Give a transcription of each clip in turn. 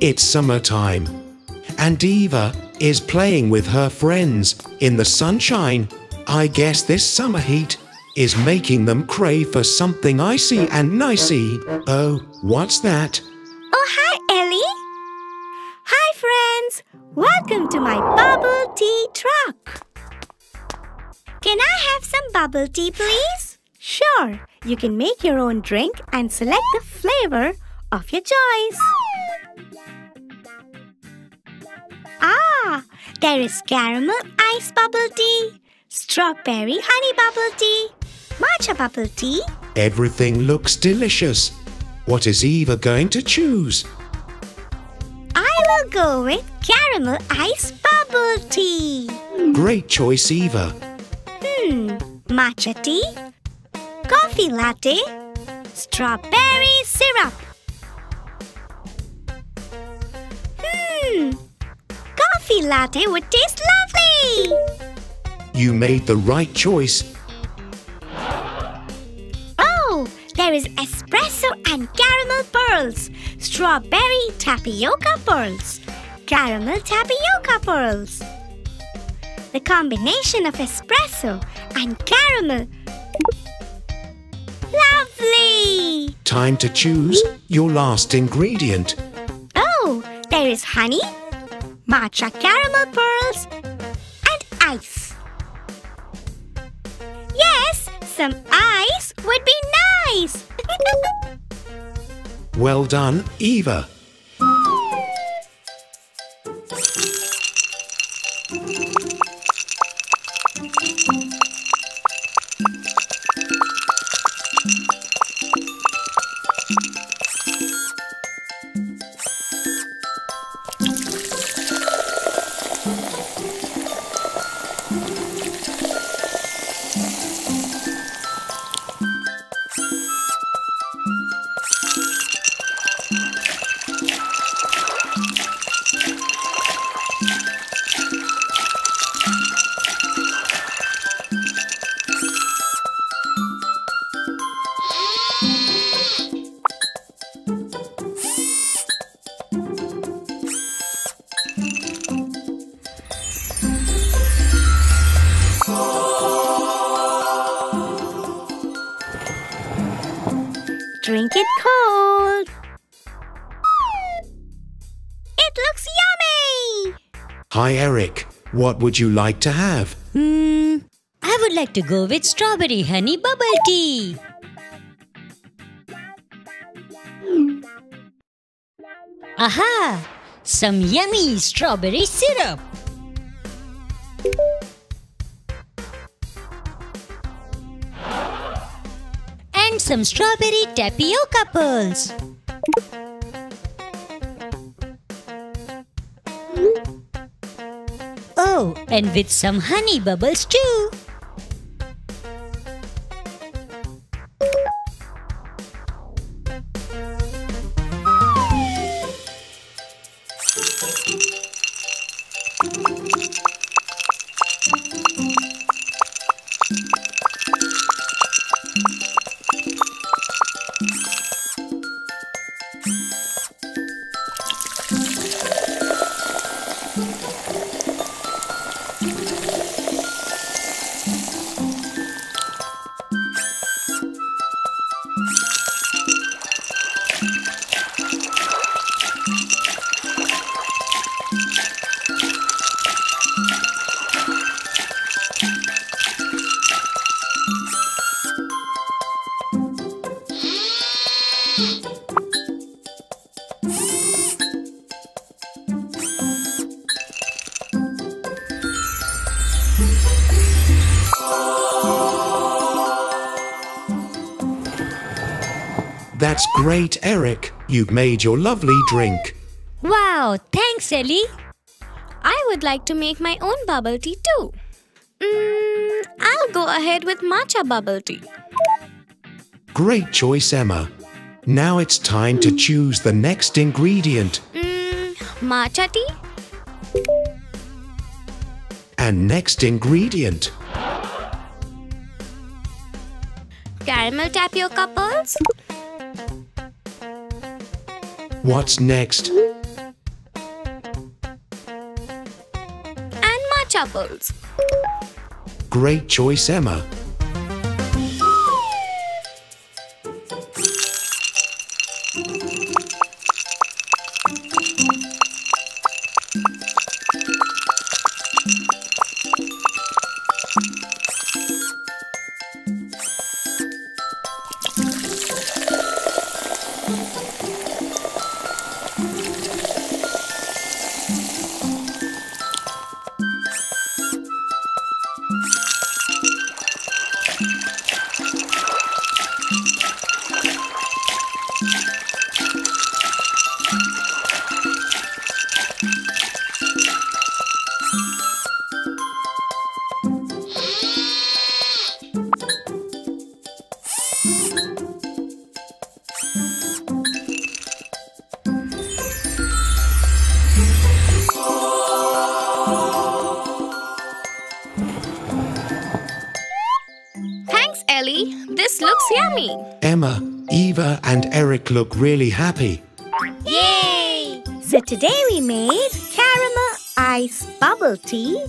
It's summertime, and Eva is playing with her friends in the sunshine. I guess this summer heat is making them crave for something icy and nicey. Oh, what's that? Oh, hi, Elly. Hi, friends. Welcome to my bubble tea truck. Can I have some bubble tea, please? Sure. You can make your own drink and select the flavor of your choice. Ah, there is caramel ice bubble tea, strawberry honey bubble tea, matcha bubble tea. Everything looks delicious. What is Eva going to choose? I will go with caramel ice bubble tea. Great choice, Eva. Hmm, matcha tea, coffee latte, strawberry syrup. Coffee latte would taste lovely. You made the right choice. Oh, there is espresso and caramel pearls, strawberry tapioca pearls, caramel tapioca pearls. The combination of espresso and caramel. Lovely! Time to choose your last ingredient. There is honey, matcha caramel pearls, and ice. Yes, some ice would be nice. Well done, Eva. What would you like to have? Hmm, I would like to go with strawberry honey bubble tea. Aha! Some yummy strawberry syrup. And some strawberry tapioca pearls. And with some honey bubbles too. That's great, Eric. You've made your lovely drink. Wow, thanks, Elly. I would like to make my own bubble tea too. Mm, I'll go ahead with matcha bubble tea. Great choice, Emma. Now it's time to choose the next ingredient. Mm, matcha tea? And next ingredient. Caramel tapioca pearls? What's next? And matcha balls. Great choice, Emma. Thanks, Elly. This looks yummy. Emma, Eva, and Eric look really happy. Yay! So today we made caramel ice bubble tea,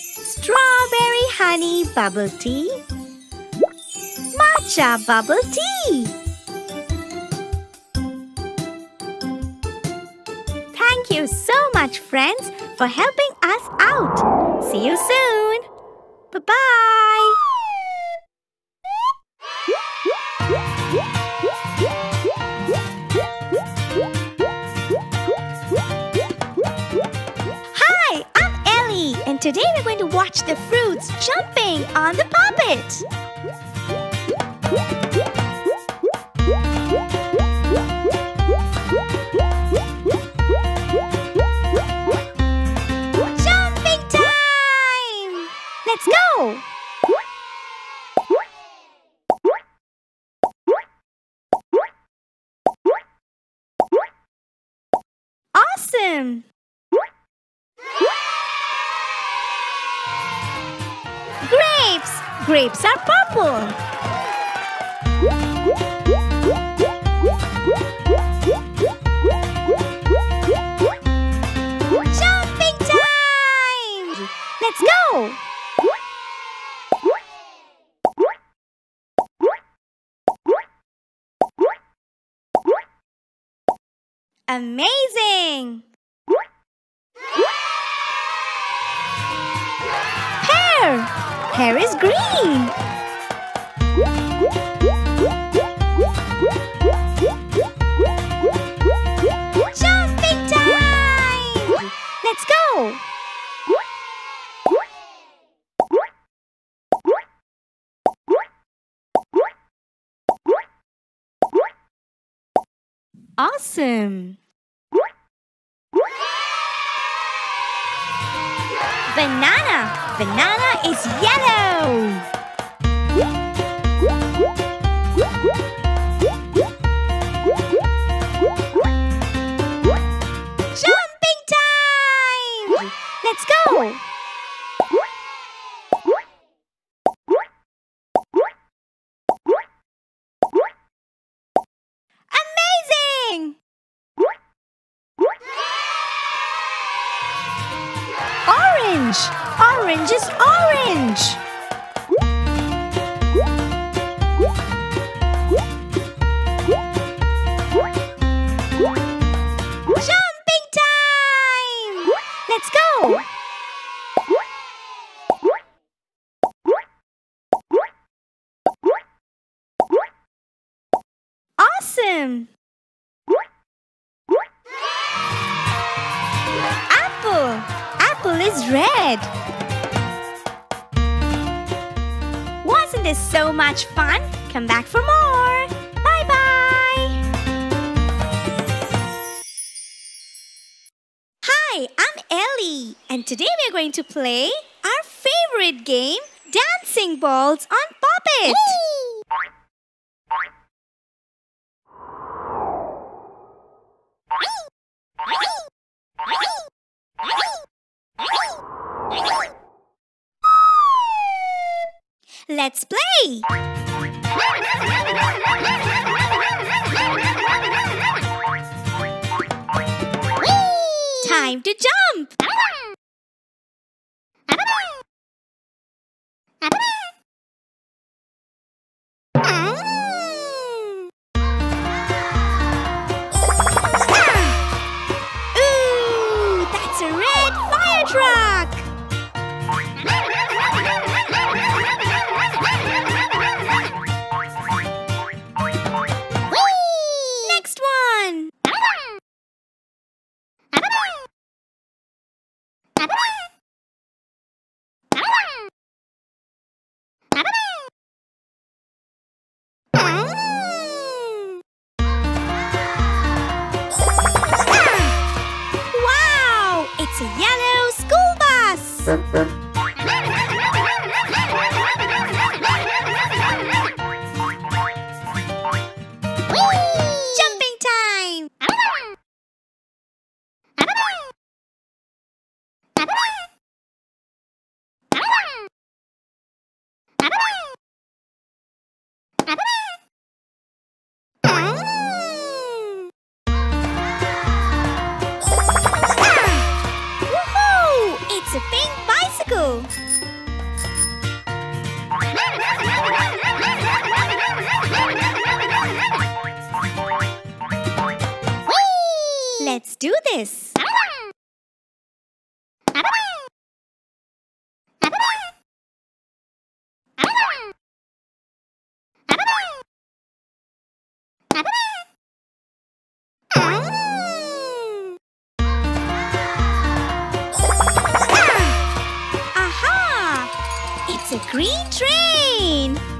strawberry honey bubble tea, matcha bubble tea. Thank you so much, friends, for helping us out. See you soon. Bye today we're going to watch the fruits jumping on the puppet. Grapes are purple. Jumping time! Let's go! Amazing! Pear! Pear is green. Jumping time! Let's go! Awesome! Banana! Banana is yellow! Jumping time! Let's go! Amazing! Orange! Orange is orange! Is red! Wasn't this so much fun? Come back for more! Bye bye! Hi, I'm Elly, and today we're going to play our favorite game, Dancing Balls on Puppet! Let's play! Time to jump! A green train!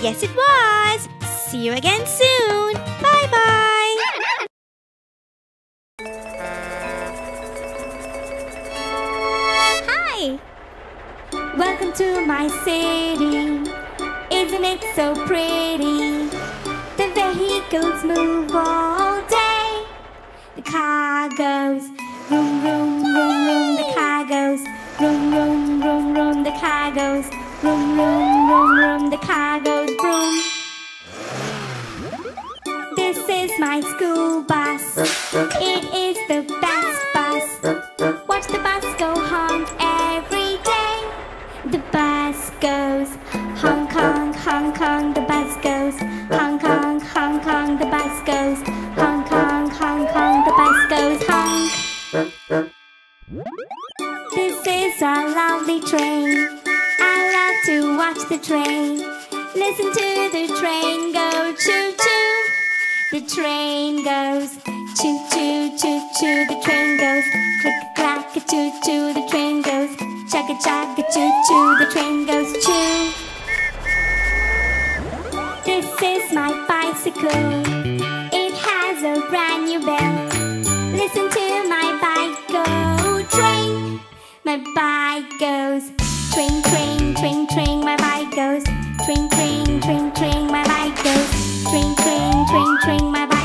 Yes, it was! See you again soon! Bye bye! Hi! Welcome to my city. Isn't it so pretty? The vehicles move all the train. Listen to the train go choo choo. The train goes choo choo choo choo. The train goes click clack a choo choo. The train goes chugga chugga choo choo. The train goes choo. This is my bicycle. It has a brand new bell. Listen to my bike go train. My bike goes train, train, train, train. My bike goes train, train, train, train. My bike goes train, train, train, train. My bike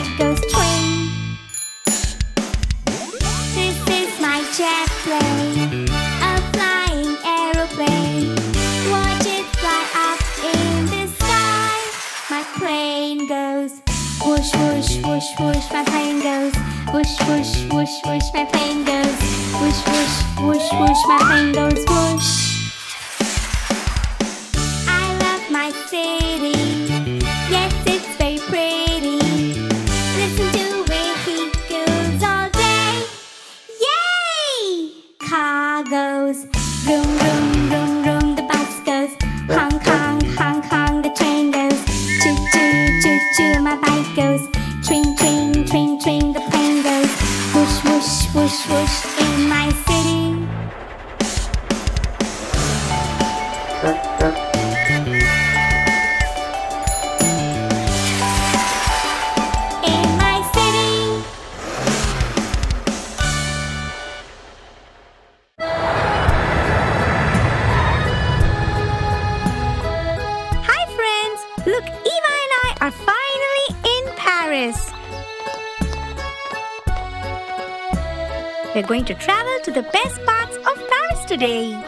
We're going to travel to the best parts of Paris today.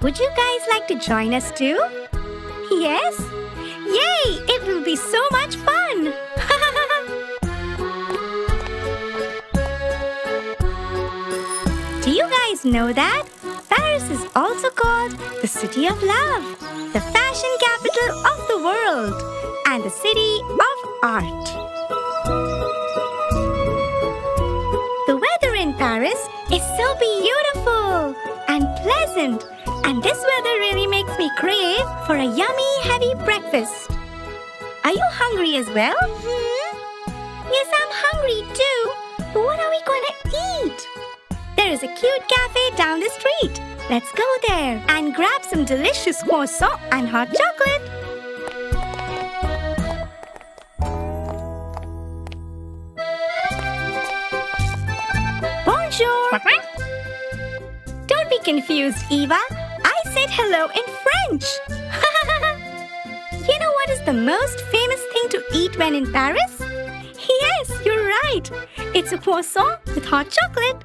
Would you guys like to join us too? Yes? Yay! It will be so much fun! Do you guys know that Paris is also called the City of Love, the fashion capital of the world, and the city of art? Paris is so beautiful and pleasant, and this weather really makes me crave for a yummy, heavy breakfast. Are you hungry as well? Mm-hmm. Yes, I'm hungry too. But what are we gonna eat? There is a cute cafe down the street. Let's go there and grab some delicious croissant and hot chocolate. Confused, Eva. I said hello in French. you know what is the most famous thing to eat when in Paris? Yes, you're right. It's a croissant with hot chocolate.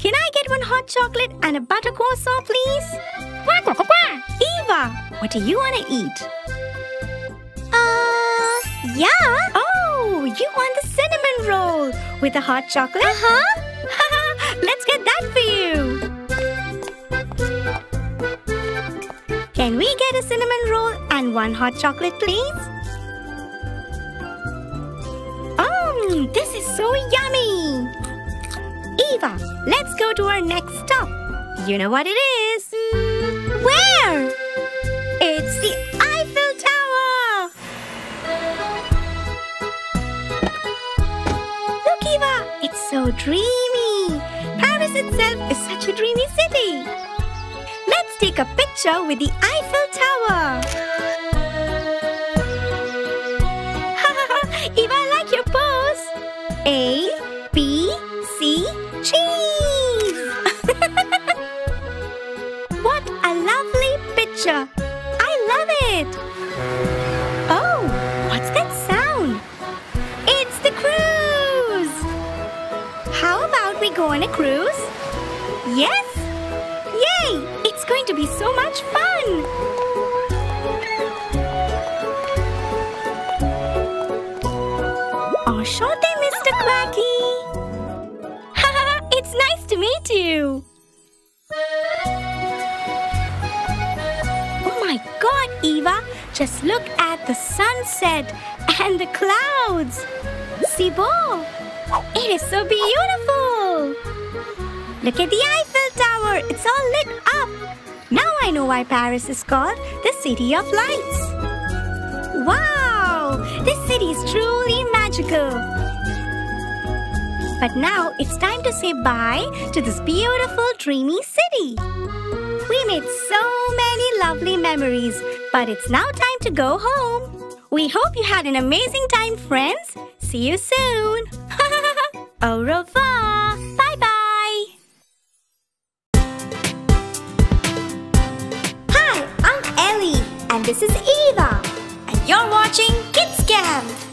Can I get one hot chocolate and a butter croissant, please? Quack, quack, quack. Eva, what do you want to eat? Uh, yeah. Oh, you want the cinnamon roll with the hot chocolate? Uh-huh. Let's get that for you. Can we get a cinnamon roll and one hot chocolate, please? Um, this is so yummy. Eva, let's go to our next stop. You know what it is? Where? It's the Eiffel Tower. Look, Eva, it's so dreamy. Paris itself is such a dreamy city. With the Eiffel Tower. Eva, I like your pose. A, B, C, cheese. what a lovely picture. I love it. Oh, what's that sound? It's the cruise. How about we go on a cruise? Yes? Going to be so much fun! Enchanté, Mr. Quacky! It's nice to meet you! Oh my god, Eva! Just look at the sunset and the clouds! Beau! It is so beautiful! Look at the Eiffel Tower! It's all lit up! Now I know why Paris is called the City of Lights. Wow! This city is truly magical. But now it's time to say bye to this beautiful, dreamy city. We made so many lovely memories, but it's now time to go home. We hope you had an amazing time, friends. See you soon. Au revoir. And this is Eva. And you're watching KidsCamp.